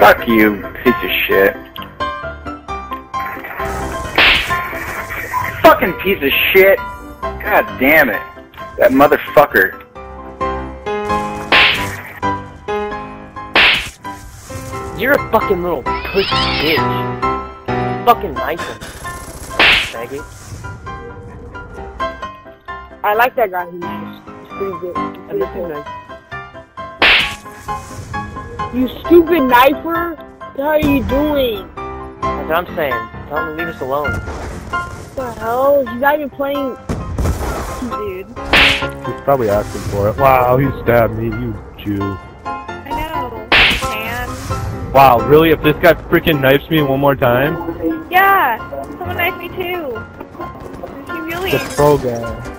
Fuck you, piece of shit. Fucking piece of shit. God damn it. That motherfucker. You're a fucking little pussy bitch. Fucking nice one. Faggot. I like that guy. He's, he's pretty good. He's pretty That's cool. nice. You stupid knifer! What the hell are you doing? That's what I'm saying. Tell him to leave us alone. What the hell? He's not even playing. Dude. He's probably asking for it. Wow, he stabbed me, you Jew. I know. Man. Wow, really? If this guy freaking knifes me one more time? Yeah. Someone knifed me too. It's The humiliating. pro guy.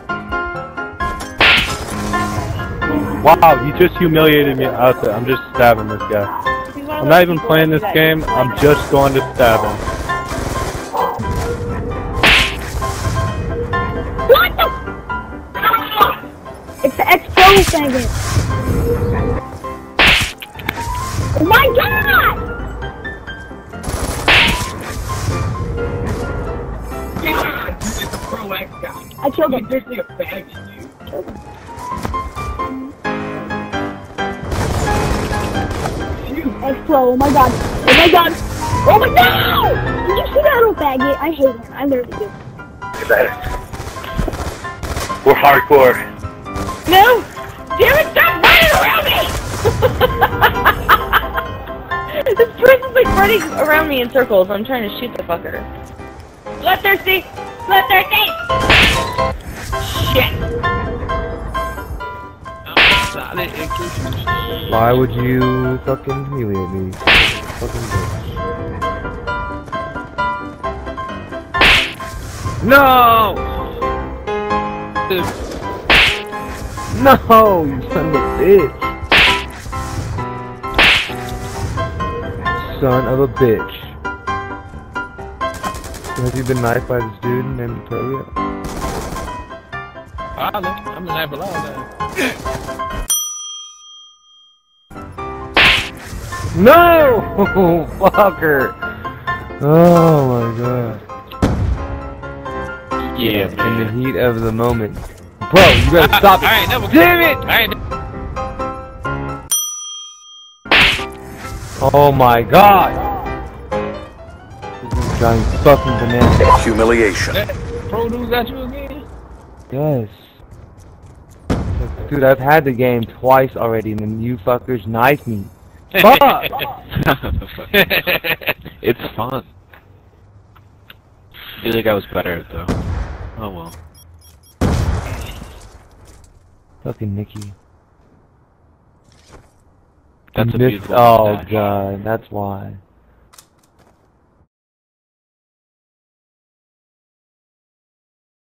Wow, you just humiliated me out. I'm just stabbing this guy. He's one of I'm not even playing this game, I'm just going to stab him. What the? It's the X-Pro faggot. Oh my god! I killed him. Killed him. X-Pro, oh my god. Oh my god. Oh my god! Did you see that little faggot? I hate him. I literally do. We're hardcore. No! Damn it, stop running around me! this person's like running around me in circles. I'm trying to shoot the fucker. Bloodthirsty! Bloodthirsty! Shit! Why would you fucking humiliate me? Fucking bitch. No! No, you son of a bitch. Son of a bitch. Have you been knifed by this dude named Pro yet? I'm a knife below No! Fucker! Oh my god. Yeah, In the heat of the moment. Bro, you gotta stop it! I ain't. Damn it! I ain't. Oh my god! This is driving fucking banana. Humiliation. Pro dudes got you again? Yes. Dude, I've had the game twice already and then you fuckers knife me. Fuck! it's fun. I feel like I was better at it though. Oh well. Fucking Nikki. That's a beautiful Oh god, that's why.